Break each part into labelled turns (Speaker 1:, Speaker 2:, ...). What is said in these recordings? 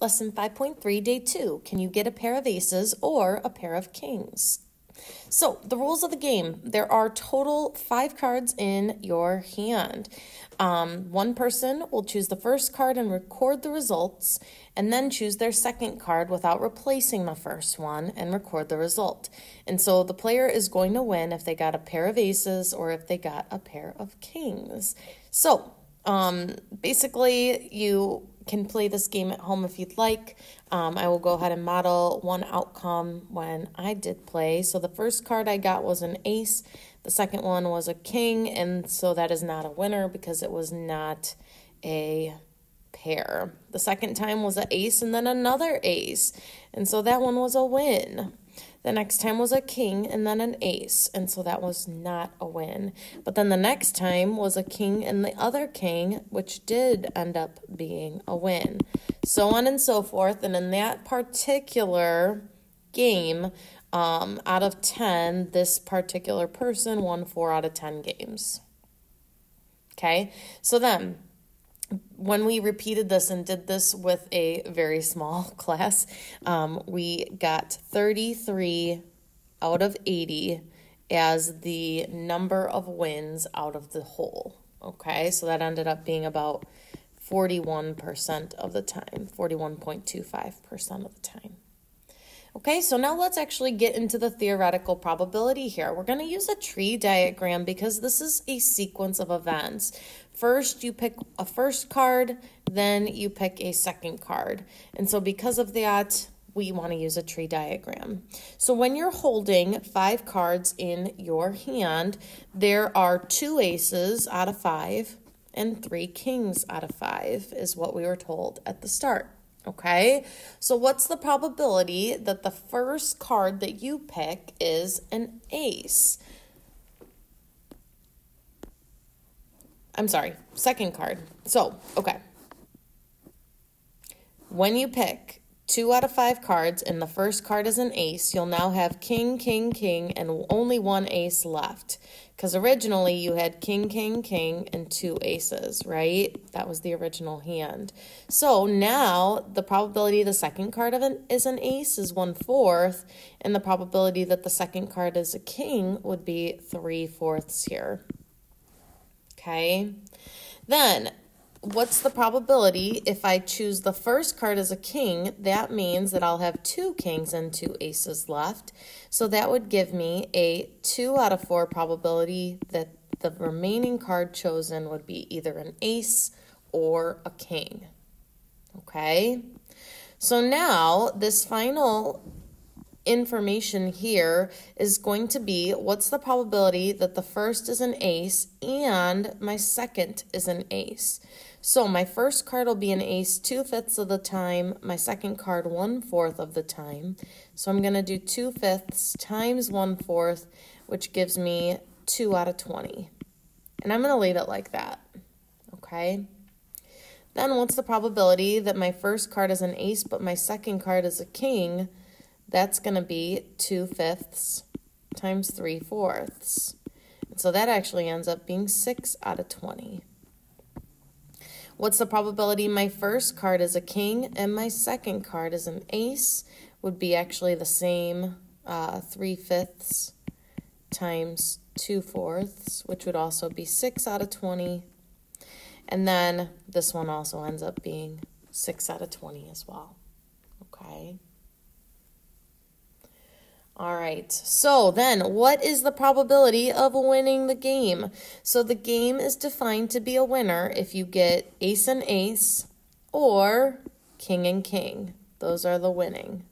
Speaker 1: Lesson 5.3, Day 2. Can you get a pair of aces or a pair of kings? So, the rules of the game there are total five cards in your hand. Um, one person will choose the first card and record the results, and then choose their second card without replacing the first one and record the result. And so the player is going to win if they got a pair of aces or if they got a pair of kings. So, um, basically, you can play this game at home if you'd like. Um, I will go ahead and model one outcome when I did play. So the first card I got was an ace, the second one was a king, and so that is not a winner because it was not a pair. The second time was an ace and then another ace, and so that one was a win. The next time was a king and then an ace, and so that was not a win. But then the next time was a king and the other king, which did end up being a win. So on and so forth. And in that particular game, um, out of 10, this particular person won 4 out of 10 games. Okay, so then when we repeated this and did this with a very small class, um, we got 33 out of 80 as the number of wins out of the whole. Okay, so that ended up being about 41% of the time, 41.25% of the time. Okay, so now let's actually get into the theoretical probability here. We're going to use a tree diagram because this is a sequence of events. First, you pick a first card, then you pick a second card. And so because of that, we want to use a tree diagram. So when you're holding five cards in your hand, there are two aces out of five and three kings out of five is what we were told at the start. Okay, so what's the probability that the first card that you pick is an ace? I'm sorry, second card. So, okay. When you pick two out of five cards and the first card is an ace, you'll now have king, king, king, and only one ace left. Because originally you had king, king, king, and two aces, right? That was the original hand. So now the probability the second card of an, is an ace is one fourth, and the probability that the second card is a king would be three fourths here. Okay. Then what's the probability if I choose the first card as a king? That means that I'll have two kings and two aces left. So that would give me a 2 out of 4 probability that the remaining card chosen would be either an ace or a king. Okay? So now this final information here is going to be what's the probability that the first is an ace and my second is an ace. So my first card will be an ace two fifths of the time, my second card one fourth of the time. So I'm going to do two fifths times one fourth, which gives me two out of 20. And I'm going to leave it like that. Okay. Then what's the probability that my first card is an ace, but my second card is a king? That's going to be two fifths times three fourths. And so that actually ends up being six out of 20. What's the probability my first card is a king and my second card is an ace? Would be actually the same uh, 3 fifths times 2 fourths, which would also be 6 out of 20. And then this one also ends up being 6 out of 20 as well. Okay. All right, so then what is the probability of winning the game? So the game is defined to be a winner if you get ace and ace or king and king. Those are the winning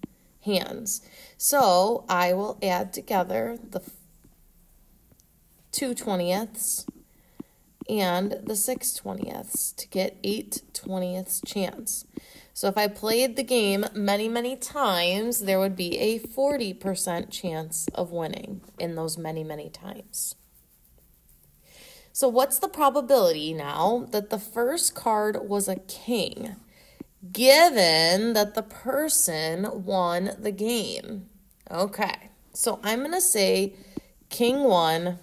Speaker 1: hands. So I will add together the two twentieths and the six twentieths to get eight twentieths chance. So if I played the game many, many times, there would be a 40% chance of winning in those many, many times. So, what's the probability now that the first card was a king, given that the person one the game? Okay, so I'm going to say king won,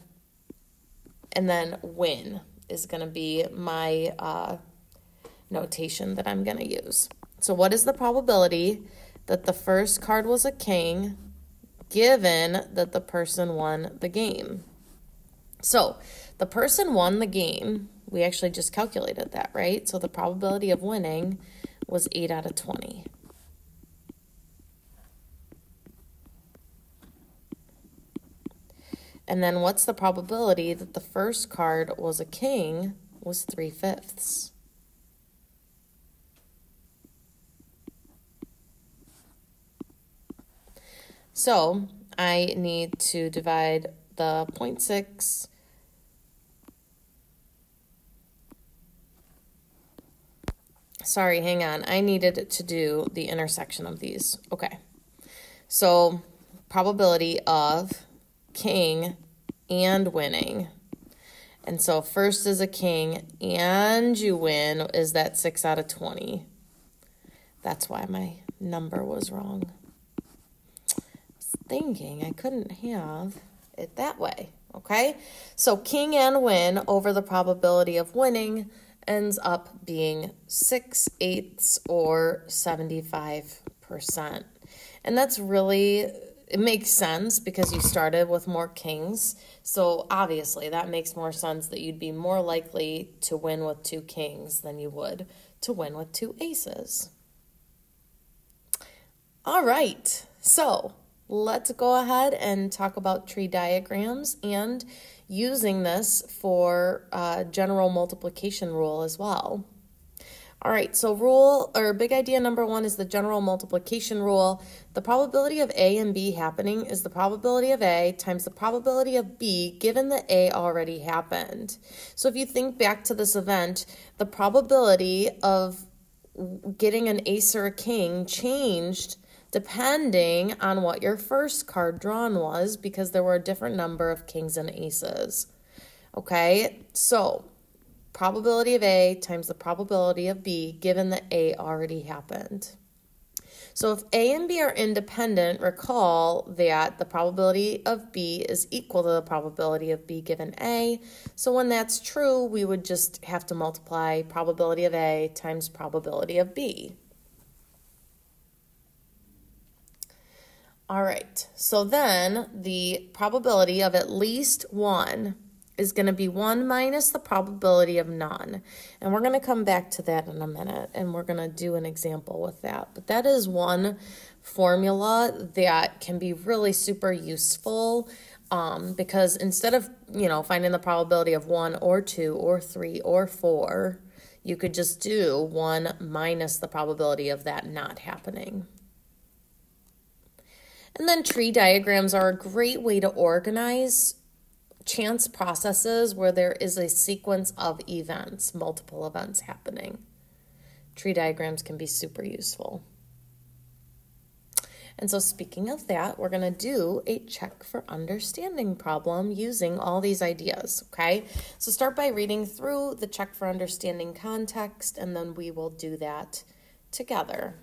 Speaker 1: and then win is going to be my uh, notation that I'm going to use. So, what is the probability that the first card was a king given that the person won the game? So, the person won the game. We actually just calculated that, right? So, the probability of winning was 8 out of 20. And then what's the probability that the first card was a king was 3 fifths. So I need to divide the 0.6 Sorry, hang on. I needed to do the intersection of these. Okay. So probability of king and winning. And so first is a king and you win is that 6 out of 20. That's why my number was wrong. Thinking I couldn't have it that way. Okay? So king and win over the probability of winning ends up being 6 eighths or 75%. And that's really it makes sense because you started with more kings. So obviously, that makes more sense that you'd be more likely to win with two kings than you would to win with two aces. All right, so let's go ahead and talk about tree diagrams and using this for uh, general multiplication rule as well. All right, so rule or big idea number one is the general multiplication rule. The probability of A and B happening is the probability of A times the probability of B given that A already happened. So if you think back to this event, the probability of getting an ace or a king changed depending on what your first card drawn was because there were a different number of kings and aces. Okay, so probability of A times the probability of B given that A already happened. So if A and B are independent, recall that the probability of B is equal to the probability of B given A. So when that's true, we would just have to multiply probability of A times probability of B. All right, so then the probability of at least one is going to be 1 minus the probability of none. And we're going to come back to that in a minute and we're going to do an example with that. But that is one formula that can be really super useful um, because instead of, you know, finding the probability of 1 or 2 or 3 or 4, you could just do 1 minus the probability of that not happening. And then tree diagrams are a great way to organize chance processes where there is a sequence of events, multiple events happening. Tree diagrams can be super useful. And so, speaking of that, we're going to do a check for understanding problem using all these ideas. Okay, so start by reading through the check for understanding context, and then we will do that together.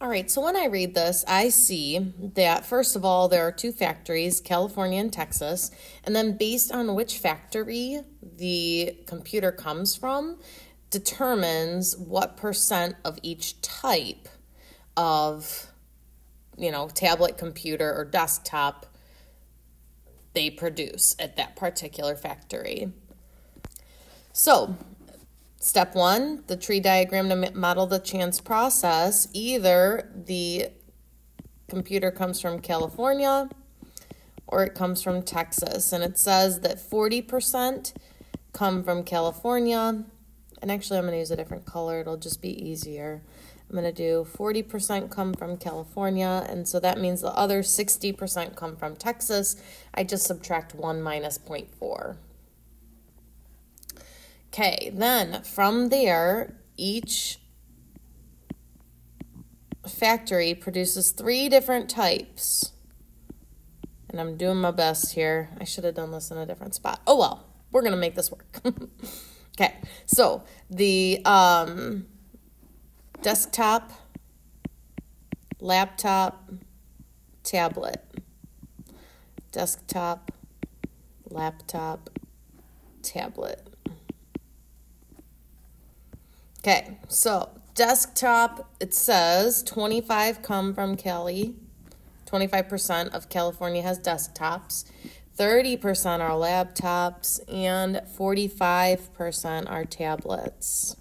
Speaker 1: All right, so when I read this, I see that first of all, there are two factories, California and Texas, and then based on which factory the computer comes from, determines what percent of each type of, you know, tablet computer or desktop they produce at that particular factory. So, Step one, the tree diagram to model the chance process. Either the computer comes from California or it comes from Texas. And it says that 40% come from California. And actually, I'm going to use a different color, it'll just be easier. I'm going to do 40% come from California, and so that means the other 60% come from Texas. I just subtract 1 minus 0.4. Okay, then from there, each factory produces three different types. And I'm doing my best here. I should have done this in a different spot. Oh well, we're going to make this work. okay, so the um, desktop, laptop, tablet, desktop, laptop, tablet. Okay, so desktop, it says 25 come from Cali. 25% of California has desktops. 30% are laptops and 45% are tablets.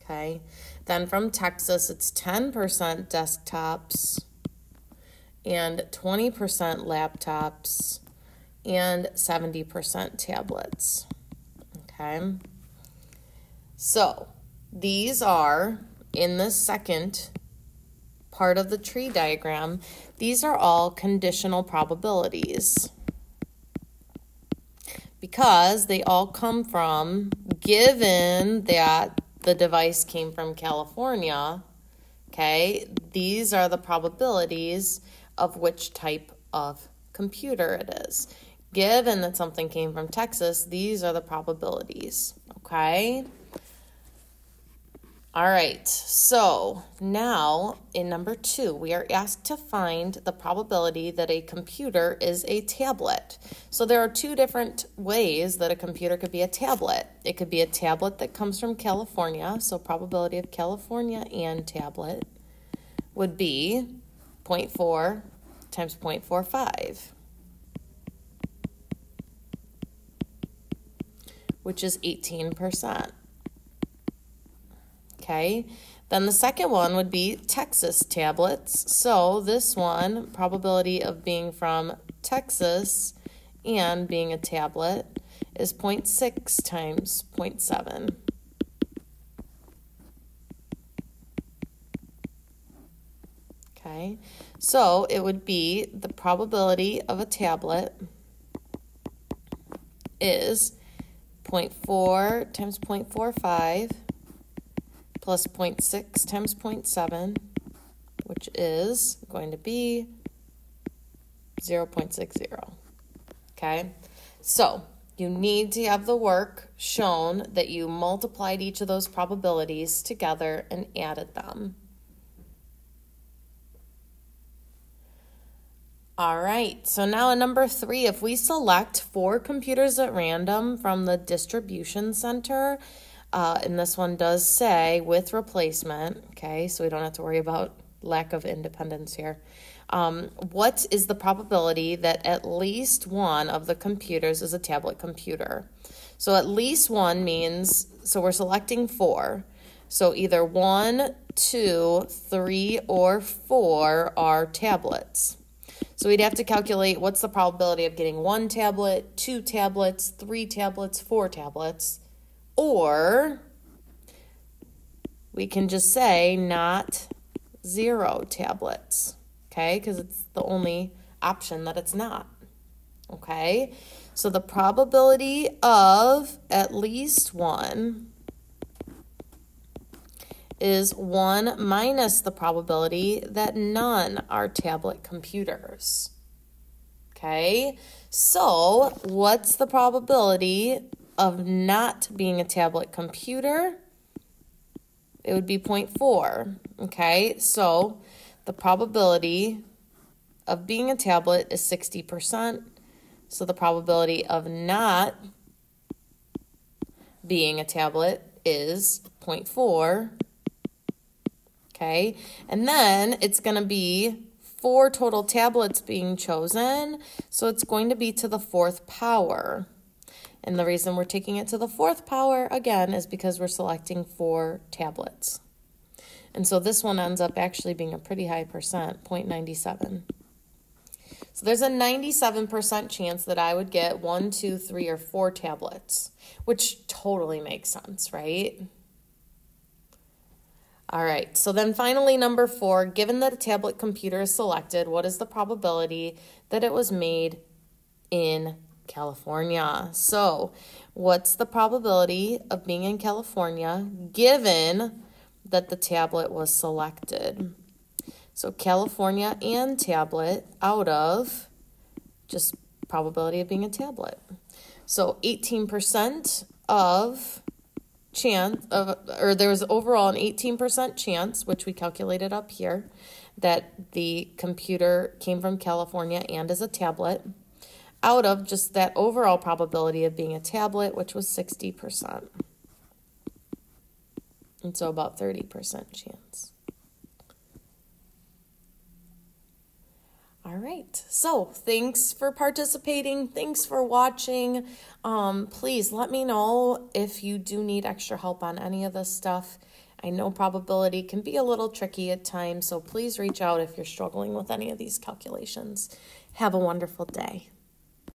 Speaker 1: Okay. Then from Texas, it's 10% desktops and 20% laptops and 70% tablets. Okay. So these are in the second part of the tree diagram, these are all conditional probabilities because they all come from given that the device came from California, okay, these are the probabilities of which type of computer it is. Given that something came from Texas, these are the probabilities, okay? All right, so now in number two, we are asked to find the probability that a computer is a tablet. So there are two different ways that a computer could be a tablet. It could be a tablet that comes from California, so probability of California and tablet would be 0.4 times 0.45, which is 18%. Okay. Then the second one would be Texas tablets. So this one, probability of being from Texas and being a tablet is 0.6 times 0.7. Okay, so it would be the probability of a tablet is 0.4 times 0.45 plus 0.6 times 0.7, which is going to be 0.60. Okay, so you need to have the work shown that you multiplied each of those probabilities together and added them. All right, so now in number three, if we select four computers at random from the distribution center, uh, and this one does say with replacement, okay, so we don't have to worry about lack of independence here. Um, what is the probability that at least one of the computers is a tablet computer? So at least one means, so we're selecting four. So either one, two, three, or four are tablets. So we'd have to calculate what's the probability of getting one tablet, two tablets, three tablets, four tablets. Or we can just say not zero tablets, okay? Because it's the only option that it's not, okay? So the probability of at least one is 1 minus the probability that none are tablet computers. Okay, so what's the probability of not being a tablet computer, it would be 0.4. Okay, so the probability of being a tablet is 60%. So the probability of not being a tablet is 0.4. Okay, and then it's going to be four total tablets being chosen. So it's going to be to the fourth power. And the reason we're taking it to the fourth power again is because we're selecting four tablets. And so this one ends up actually being a pretty high percent, 0.97. So there's a 97% chance that I would get one, two, three, or four tablets, which totally makes sense, right? All right, so then finally, number four, given that a tablet computer is selected, what is the probability that it was made in California. So, what's the probability of being in California given that the tablet was selected? So, California and tablet out of just probability of being a tablet. So, 18% of chance of or there was overall an 18% chance which we calculated up here that the computer came from California and is a tablet out of just that overall probability of being a tablet, which was 60%. And so about 30% chance. All right. So thanks for participating. Thanks for watching. Um, please let me know if you do need extra help on any of this stuff. I know probability can be a little tricky at times, so please reach out if you're struggling with any of these calculations. Have a wonderful day.